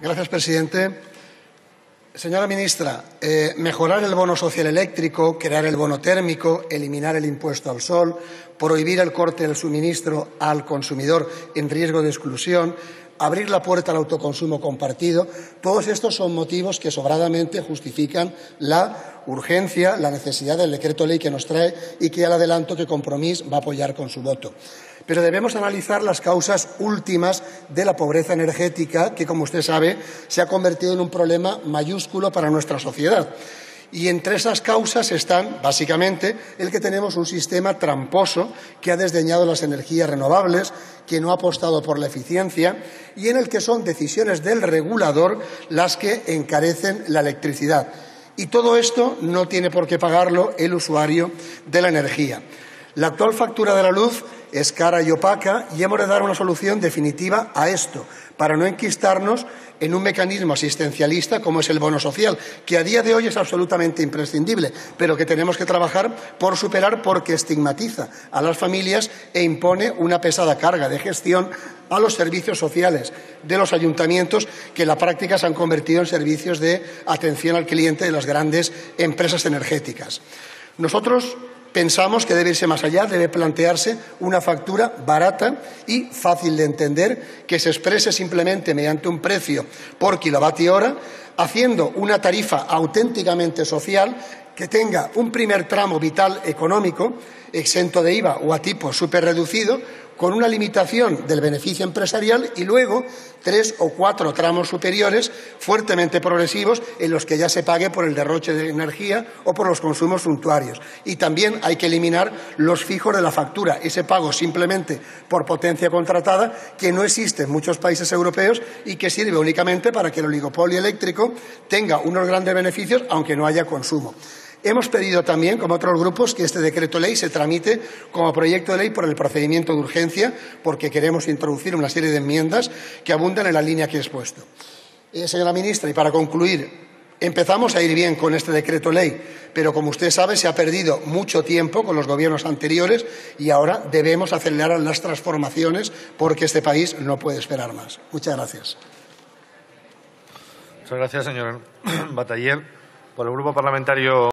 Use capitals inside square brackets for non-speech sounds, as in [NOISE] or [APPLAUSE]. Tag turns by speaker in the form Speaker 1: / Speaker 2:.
Speaker 1: Gracias, presidente. Señora ministra, eh, mejorar el bono social eléctrico, crear el bono térmico, eliminar el impuesto al sol, prohibir el corte del suministro al consumidor en riesgo de exclusión, abrir la puerta al autoconsumo compartido, todos estos son motivos que sobradamente justifican la urgencia, la necesidad del decreto ley que nos trae y que ya le adelanto que Compromís va a apoyar con su voto. Pero debemos analizar las causas últimas de la pobreza energética, que, como usted sabe, se ha convertido en un problema mayúsculo para nuestra sociedad. Y entre esas causas están, básicamente, el que tenemos un sistema tramposo que ha desdeñado las energías renovables, que no ha apostado por la eficiencia y en el que son decisiones del regulador las que encarecen la electricidad. Y todo esto no tiene por qué pagarlo el usuario de la energía. La actual factura de la luz es cara y opaca y hemos de dar una solución definitiva a esto, para no enquistarnos en un mecanismo asistencialista como es el bono social, que a día de hoy es absolutamente imprescindible, pero que tenemos que trabajar por superar porque estigmatiza a las familias e impone una pesada carga de gestión a los servicios sociales de los ayuntamientos, que en la práctica se han convertido en servicios de atención al cliente de las grandes empresas energéticas. Nosotros Pensamos que debe irse más allá, debe plantearse una factura barata y fácil de entender, que se exprese simplemente mediante un precio por kilovatio hora, haciendo una tarifa auténticamente social que tenga un primer tramo vital económico exento de IVA o a tipo superreducido, con una limitación del beneficio empresarial y luego tres o cuatro tramos superiores fuertemente progresivos en los que ya se pague por el derroche de energía o por los consumos suntuarios. Y también hay que eliminar los fijos de la factura, ese pago simplemente por potencia contratada que no existe en muchos países europeos y que sirve únicamente para que el oligopolio eléctrico tenga unos grandes beneficios aunque no haya consumo. Hemos pedido también, como otros grupos, que este decreto ley se tramite como proyecto de ley por el procedimiento de urgencia, porque queremos introducir una serie de enmiendas que abundan en la línea que he expuesto. Eh, señora ministra, y para concluir, empezamos a ir bien con este decreto ley, pero como usted sabe, se ha perdido mucho tiempo con los gobiernos anteriores y ahora debemos acelerar las transformaciones porque este país no puede esperar más. Muchas gracias.
Speaker 2: Muchas gracias, señor [COUGHS] Bataller. Por el Grupo Parlamentario